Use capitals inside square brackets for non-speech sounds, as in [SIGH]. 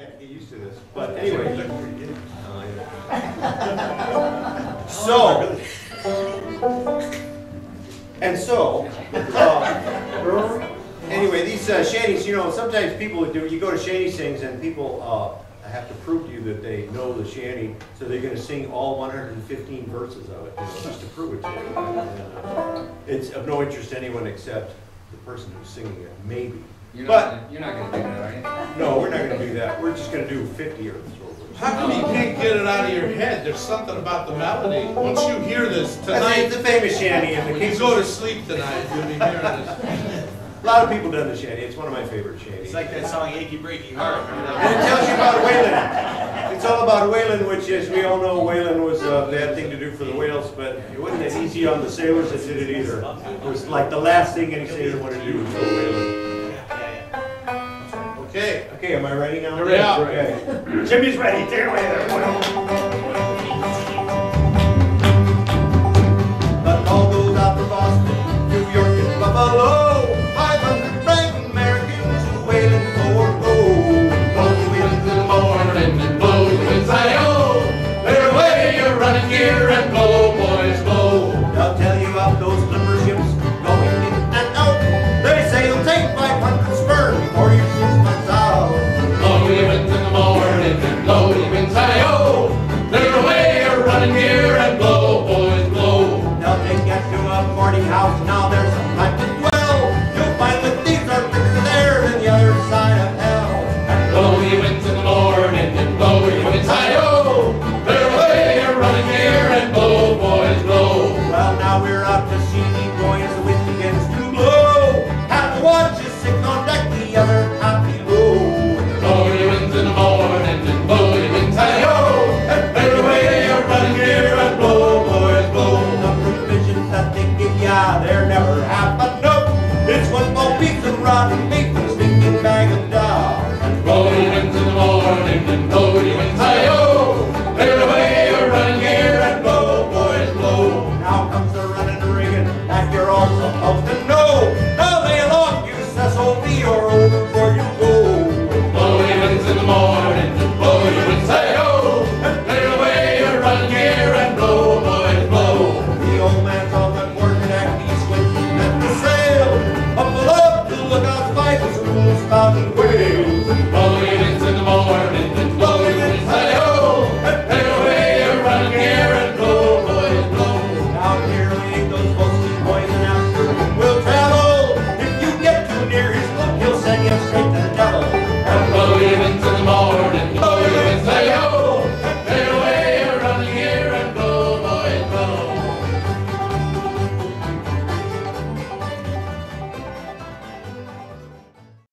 yeah, get used to this, but anyway. [LAUGHS] So. And so, uh, anyway, these uh, shanties, you know, sometimes people do, you go to shanty sings and people, uh, have to prove to you that they know the shanty, so they're gonna sing all one hundred and fifteen verses of it, you know, just to prove it to you. And, uh, It's of no interest to anyone except the person who's singing it, maybe. You're But- not, you're not gonna do that, are you? No, we're not gonna do that, we're just gonna do fifty or so. How come you can't get it out of your head? There's something about the melody. Once you hear this tonight, the famous shanty, and the when you Kings, go to sleep tonight, you'll be hearing this. [LAUGHS] a lot of people done the shanty, it's one of my favorite shanties. It's like that song Achy Breaky Heart. And it tells you about whaling. It's all about whaling, which as we all know, whaling was a bad thing to do for the whales, but it wasn't as easy on the sailors that did it either. It was like the last thing any sailor wanted to do was go whaling. Okay. Okay, am I ready now? You're ready. Okay. Jimmy's ready, take it away there.